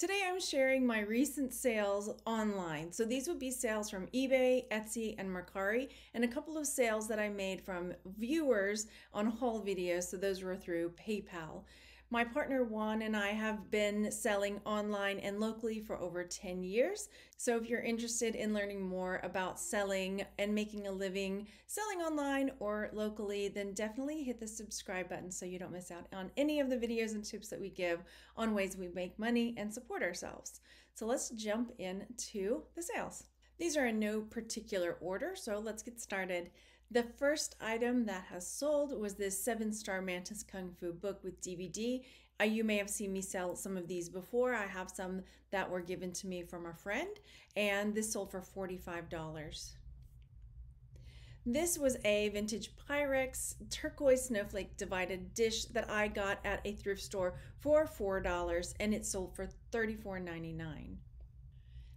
Today I'm sharing my recent sales online. So these would be sales from eBay, Etsy, and Mercari, and a couple of sales that I made from viewers on haul videos. So those were through PayPal. My partner Juan and I have been selling online and locally for over 10 years. So if you're interested in learning more about selling and making a living selling online or locally, then definitely hit the subscribe button so you don't miss out on any of the videos and tips that we give on ways we make money and support ourselves. So let's jump into the sales. These are in no particular order, so let's get started. The first item that has sold was this seven star Mantis Kung Fu book with DVD. You may have seen me sell some of these before. I have some that were given to me from a friend, and this sold for $45. This was a vintage Pyrex turquoise snowflake divided dish that I got at a thrift store for $4 and it sold for $34.99.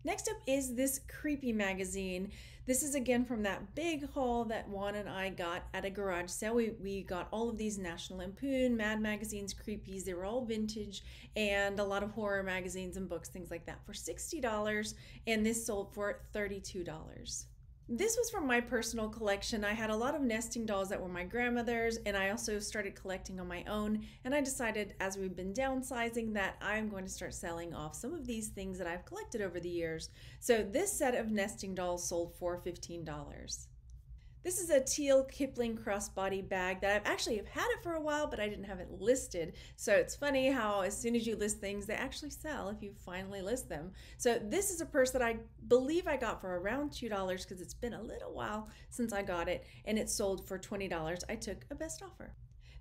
Next up is this creepy magazine. This is again from that big haul that Juan and I got at a garage sale. We, we got all of these National Lampoon, Mad magazines, creepies. They were all vintage and a lot of horror magazines and books, things like that for $60. And this sold for $32. This was from my personal collection. I had a lot of nesting dolls that were my grandmother's, and I also started collecting on my own. And I decided, as we've been downsizing, that I'm going to start selling off some of these things that I've collected over the years. So this set of nesting dolls sold for $15. This is a teal Kipling crossbody bag that I've actually have had it for a while, but I didn't have it listed. So it's funny how as soon as you list things, they actually sell if you finally list them. So this is a purse that I believe I got for around $2 because it's been a little while since I got it and it sold for $20. I took a best offer.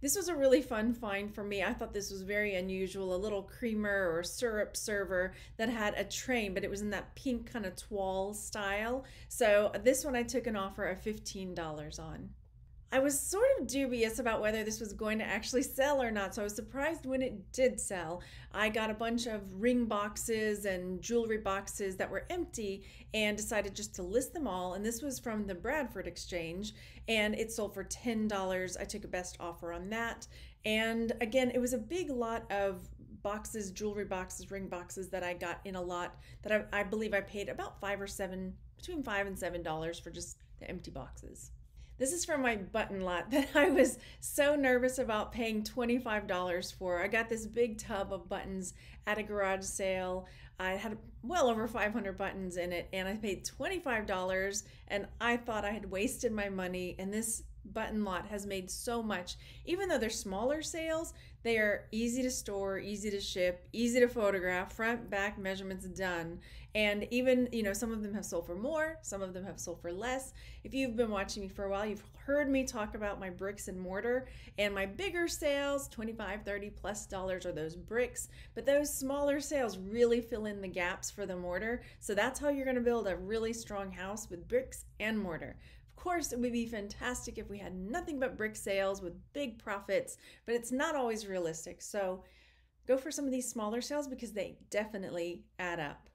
This was a really fun find for me. I thought this was very unusual. A little creamer or syrup server that had a train, but it was in that pink kind of toile style. So this one I took an offer of $15 on. I was sort of dubious about whether this was going to actually sell or not, so I was surprised when it did sell. I got a bunch of ring boxes and jewelry boxes that were empty and decided just to list them all. And this was from the Bradford Exchange, and it sold for $10. I took a best offer on that. And again, it was a big lot of boxes, jewelry boxes, ring boxes that I got in a lot that I, I believe I paid about five or seven, between five and seven dollars for just the empty boxes. This is from my button lot that I was so nervous about paying $25 for. I got this big tub of buttons at a garage sale. I had well over 500 buttons in it and I paid $25 and I thought I had wasted my money and this button lot has made so much. Even though they're smaller sales, they are easy to store, easy to ship, easy to photograph, front, back measurements done. And even, you know, some of them have sold for more, some of them have sold for less. If you've been watching me for a while, you've heard me talk about my bricks and mortar and my bigger sales, 25, 30 plus dollars are those bricks, but those smaller sales really fill in the gaps for the mortar. So that's how you're going to build a really strong house with bricks and mortar course, it would be fantastic if we had nothing but brick sales with big profits, but it's not always realistic. So go for some of these smaller sales because they definitely add up.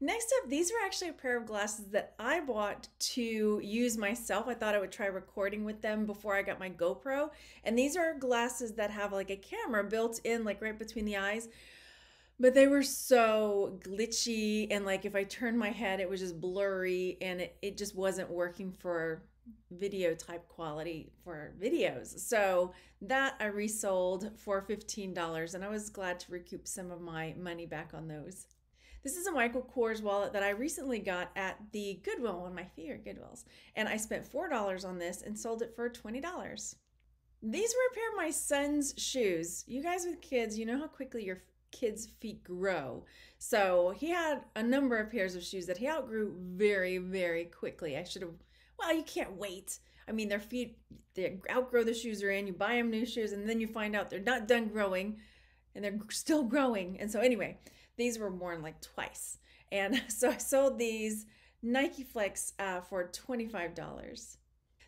Next up, these are actually a pair of glasses that I bought to use myself. I thought I would try recording with them before I got my GoPro. And these are glasses that have like a camera built in, like right between the eyes. But they were so glitchy, and like if I turned my head, it was just blurry, and it, it just wasn't working for video type quality for videos. So that I resold for $15, and I was glad to recoup some of my money back on those. This is a Michael Kors wallet that I recently got at the Goodwill, one of my favorite Goodwills, and I spent $4 on this and sold it for $20. These were a pair of my son's shoes. You guys with kids, you know how quickly your kids' feet grow. So he had a number of pairs of shoes that he outgrew very, very quickly. I should have, well, you can't wait. I mean, their feet, they outgrow the shoes they're in, you buy them new shoes, and then you find out they're not done growing and they're still growing. And so, anyway, these were worn like twice. And so I sold these Nike Flex uh, for $25.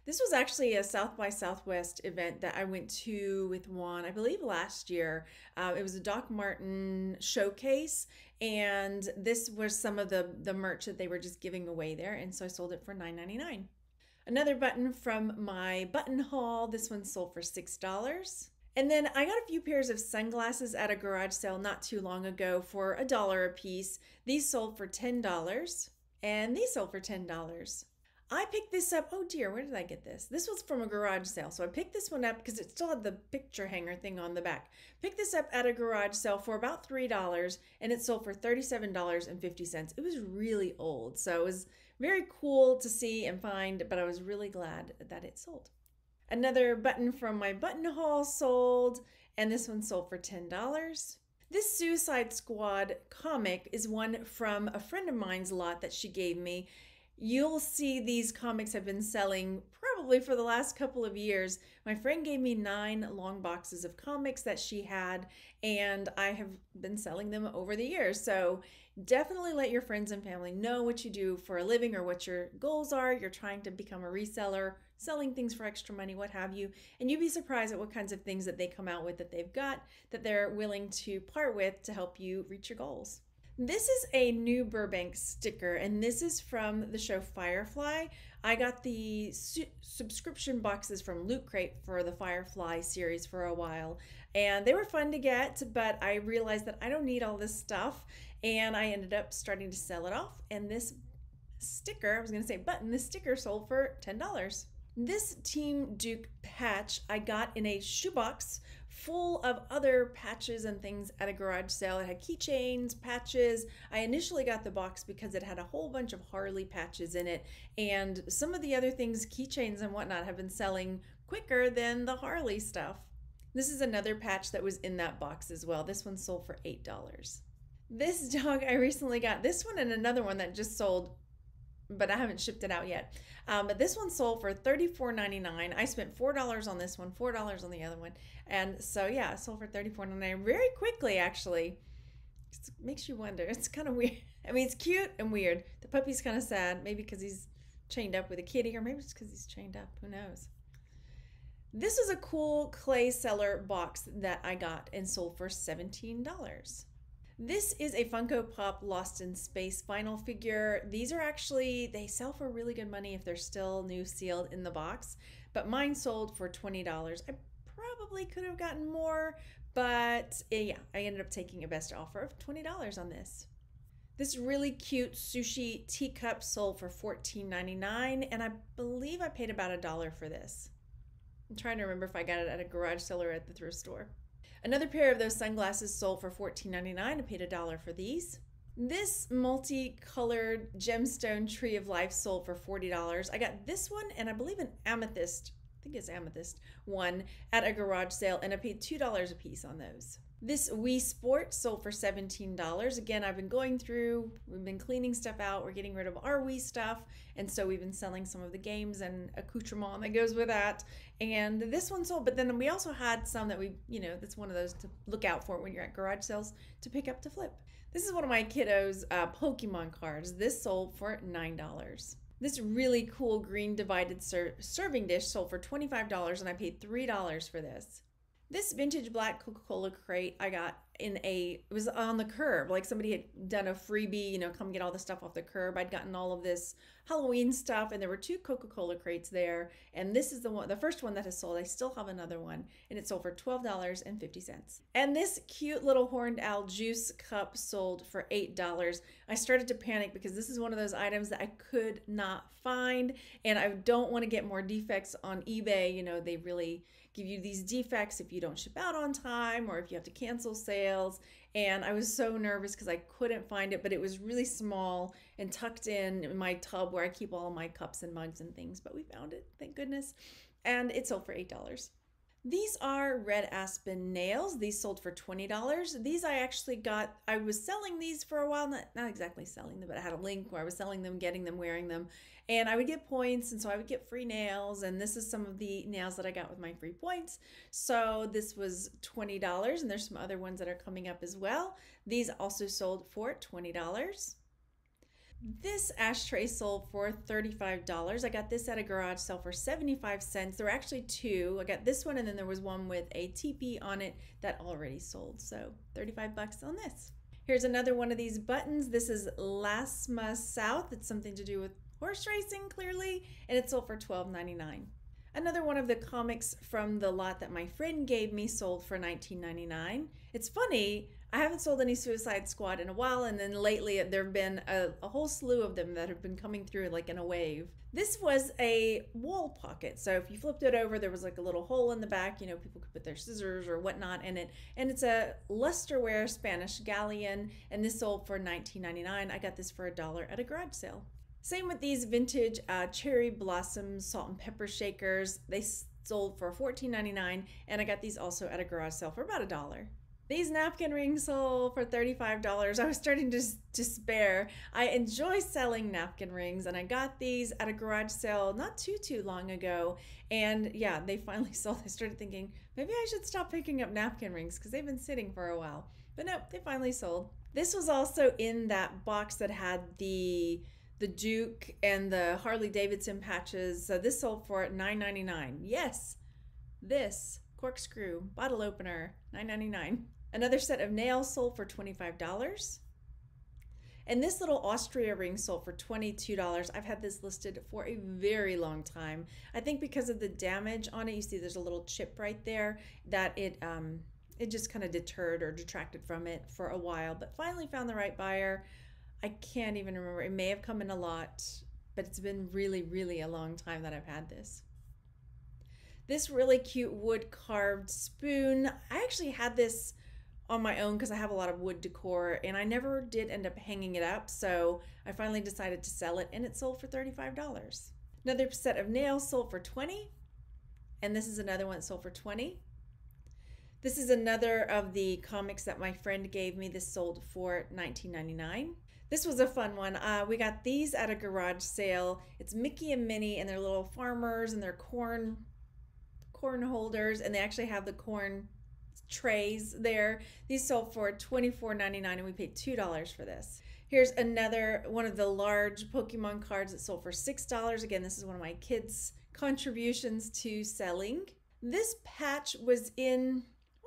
This was actually a South by Southwest event that I went to with Juan, I believe last year. Uh, it was a Doc Martin showcase, and this was some of the, the merch that they were just giving away there. And so I sold it for $9.99. Another button from my button haul. This one sold for $6. And then I got a few pairs of sunglasses at a garage sale not too long ago for a dollar a piece. These sold for $10 and these sold for $10. I picked this up. Oh dear, where did I get this? This was from a garage sale. So I picked this one up because it still had the picture hanger thing on the back. Picked this up at a garage sale for about $3 and it sold for $37.50. It was really old. So it was very cool to see and find, but I was really glad that it sold. Another button from my button haul sold, and this one sold for $10. This Suicide Squad comic is one from a friend of mine's lot that she gave me. You'll see these comics have been selling probably for the last couple of years. My friend gave me nine long boxes of comics that she had, and I have been selling them over the years. So definitely let your friends and family know what you do for a living or what your goals are. You're trying to become a reseller, selling things for extra money, what have you. And you'd be surprised at what kinds of things that they come out with that they've got that they're willing to part with to help you reach your goals. This is a new Burbank sticker, and this is from the show Firefly. I got the su- subscription boxes from Loot Crate for the Firefly series for a while, and they were fun to get, but I realized that I don't need all this stuff, and I ended up starting to sell it off. And this sticker, I was going to say button, this sticker sold for $10. This Team Duke patch I got in a shoebox full of other patches and things at a garage sale. It had keychains, patches. I initially got the box because it had a whole bunch of Harley patches in it, and some of the other things, keychains and whatnot, have been selling quicker than the Harley stuff. This is another patch that was in that box as well. This one sold for $8. This dog I recently got, this one and another one that just sold but I haven't shipped it out yet. Um, but this one sold for $34.99. I spent $4 on this one, $4 on the other one. And so, yeah, sold for $34.99 very quickly, actually. It makes you wonder. It's kind of weird. I mean, it's cute and weird. The puppy's kind of sad, maybe because he's chained up with a kitty, or maybe it's because he's chained up. Who knows? This is a cool clay seller box that I got and sold for $17. This is a Funko Pop Lost in Space vinyl figure. These are actually, they sell for really good money if they're still new sealed in the box, but mine sold for $20. I probably could have gotten more, but eh, yeah, I ended up taking a best offer of $20 on this. This really cute sushi teacup sold for $14.99, and I believe I paid about a dollar for this. I'm trying to remember if I got it at a garage sale or at the thrift store. Another pair of those sunglasses sold for $14.99. I paid a dollar for these. This multicolored gemstone tree of life sold for $40. I got this one and I believe an amethyst, I think it's amethyst, one at a garage sale and I paid $2 a piece on those. This Wii Sport sold for $17. Again, I've been going through, we've been cleaning stuff out, we're getting rid of our Wii stuff, and so we've been selling some of the games and accoutrement that goes with that. And this one sold, but then we also had some that we, you know, that's one of those to look out for when you're at garage sales to pick up to flip. This is one of my kiddos' uh, Pokemon cards. This sold for $9. This really cool green divided ser- serving dish sold for $25 and I paid $3 for this. This vintage black Coca Cola crate I got in a, it was on the curb. Like somebody had done a freebie, you know, come get all the stuff off the curb. I'd gotten all of this Halloween stuff, and there were two Coca Cola crates there. And this is the one, the first one that has sold. I still have another one, and it sold for $12.50. And this cute little horned owl juice cup sold for $8. I started to panic because this is one of those items that I could not find, and I don't want to get more defects on eBay. You know, they really give you these defects if you don't ship out on time or if you have to cancel sales. And I was so nervous because I couldn't find it, but it was really small and tucked in, my tub where I keep all my cups and mugs and things. But we found it, thank goodness. And it sold for $8. These are red aspen nails. These sold for $20. These I actually got, I was selling these for a while, not, not exactly selling them, but I had a link where I was selling them, getting them, wearing them. And I would get points, and so I would get free nails. And this is some of the nails that I got with my free points. So this was $20, and there's some other ones that are coming up as well. These also sold for $20. This ashtray sold for $35. I got this at a garage sale for 75 cents. There were actually two. I got this one and then there was one with a teepee on it that already sold. So 35 bucks on this. Here's another one of these buttons. This is Lasma South. It's something to do with horse racing, clearly, and it sold for $12.99. Another one of the comics from the lot that my friend gave me sold for $19.99. It's funny, I haven't sold any Suicide Squad in a while, and then lately there have been a, a, whole slew of them that have been coming through like in a wave. This was a wall pocket, so if you flipped it over, there was like a little hole in the back. You know, people could put their scissors or whatnot in it, and it's a lusterware Spanish galleon, and this sold for $19.99. I got this for a dollar at a garage sale. Same with these vintage uh, cherry blossom salt and pepper shakers. They sold for $14.99, and I got these also at a garage sale for about a dollar. These napkin rings sold for $35. I was starting to despair. I enjoy selling napkin rings, and I got these at a garage sale not too, too long ago. And yeah, they finally sold. I started thinking, maybe I should stop picking up napkin rings because they've been sitting for a while. But nope, they finally sold. This was also in that box that had the the Duke and the Harley Davidson patches. So this sold for $9.99. Yes, this corkscrew bottle opener, $9.99. Another set of nails sold for $25. And this little Austria ring sold for $22. I've had this listed for a very long time. I think because of the damage on it, you see there's a little chip right there that it um, it just kind of deterred or detracted from it for a while, but finally found the right buyer. I can't even remember. It may have come in a lot, but it's been really, really a long time that I've had this. This really cute wood carved spoon. I actually had this on my own because I have a lot of wood decor and I never did end up hanging it up. So I finally decided to sell it and it sold for $35. Another set of nails sold for 20 and this is another one that sold for 20 This is another of the comics that my friend gave me. This sold for $19.99. This was a fun one. Uh, we got these at a garage sale. It's Mickey and Minnie, and they're little farmers, and they're corn corn holders, and they actually have the corn trays there. These sold for $24.99, and we paid $2 for this. Here's another one of the large Pokemon cards that sold for $6. Again, this is one of my kids' contributions to selling. This patch was in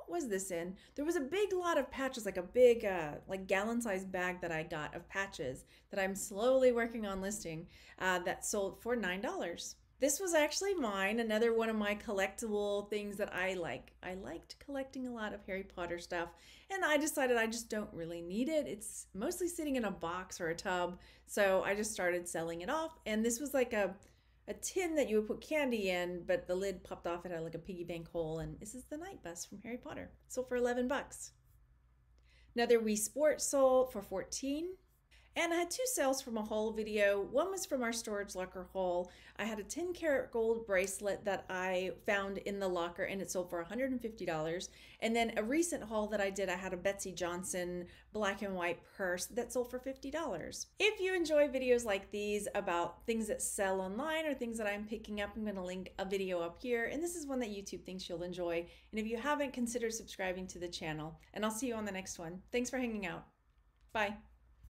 what was this in? There was a big lot of patches, like a big, uh, like gallon sized bag that I got of patches that I'm slowly working on listing uh, that sold for $9. This was actually mine, another one of my collectible things that I like. I liked collecting a lot of Harry Potter stuff, and I decided I just don't really need it. It's mostly sitting in a box or a tub, so I just started selling it off. And this was like a a tin that you would put candy in, but the lid popped off. It had like a piggy bank hole, and this is the night bus from Harry Potter. Sold for 11 bucks. Another Wii Sport sold for 14. And I had two sales from a haul video. One was from our storage locker haul. I had a 10 karat gold bracelet that I found in the locker and it sold for $150. And then a recent haul that I did, I had a Betsey Johnson black and white purse that sold for $50. If you enjoy videos like these about things that sell online or things that I'm picking up, I'm going to link a video up here. And this is one that YouTube thinks you'll enjoy. And if you haven't, consider subscribing to the channel. And I'll see you on the next one. Thanks for hanging out. Bye.